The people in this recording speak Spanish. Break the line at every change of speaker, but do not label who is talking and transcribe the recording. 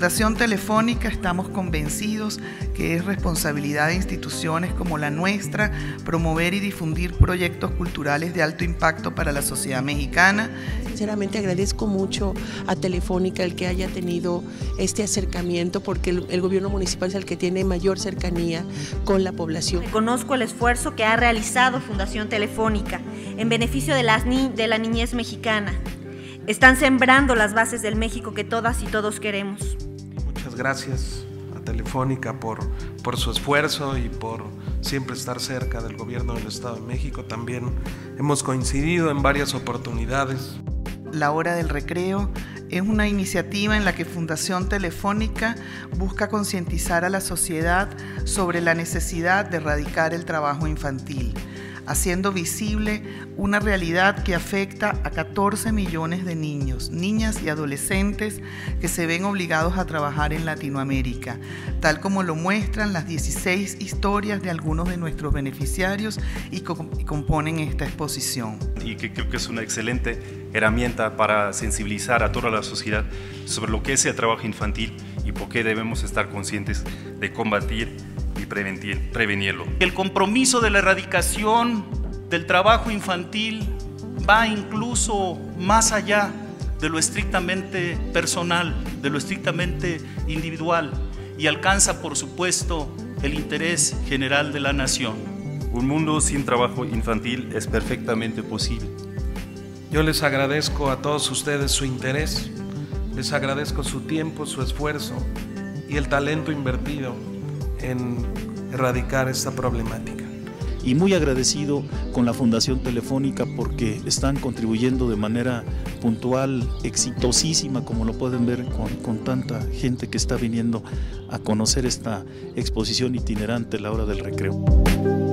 Fundación Telefónica estamos convencidos que es responsabilidad de instituciones como la nuestra promover y difundir proyectos culturales de alto impacto para la sociedad mexicana.
Sinceramente agradezco mucho a Telefónica el que haya tenido este acercamiento porque el, el gobierno municipal es el que tiene mayor cercanía con la población.
Reconozco el esfuerzo que ha realizado Fundación Telefónica en beneficio de, las ni de la niñez mexicana. Están sembrando las bases del México que todas y todos queremos.
Gracias a Telefónica por, por su esfuerzo y por siempre estar cerca del gobierno del Estado de México. También hemos coincidido en varias oportunidades.
La Hora del Recreo es una iniciativa en la que Fundación Telefónica busca concientizar a la sociedad sobre la necesidad de erradicar el trabajo infantil haciendo visible una realidad que afecta a 14 millones de niños, niñas y adolescentes que se ven obligados a trabajar en Latinoamérica, tal como lo muestran las 16 historias de algunos de nuestros beneficiarios y, componen esta exposición.
Y que creo que es una excelente herramienta para sensibilizar a toda la sociedad sobre lo que es el trabajo infantil y por qué debemos estar conscientes de combatir prevenirlo.
El compromiso de la erradicación del trabajo infantil va incluso más allá de lo estrictamente personal, de lo estrictamente individual y alcanza, por supuesto, el interés general de la nación.
Un mundo sin trabajo infantil es perfectamente posible.
Yo les agradezco a todos ustedes su interés, les agradezco su tiempo, su esfuerzo y el talento invertido en erradicar esta problemática.
Y muy agradecido con la Fundación Telefónica porque están contribuyendo de manera puntual, exitosísima, como lo pueden ver con, tanta gente que está viniendo a conocer esta exposición itinerante, la hora del recreo.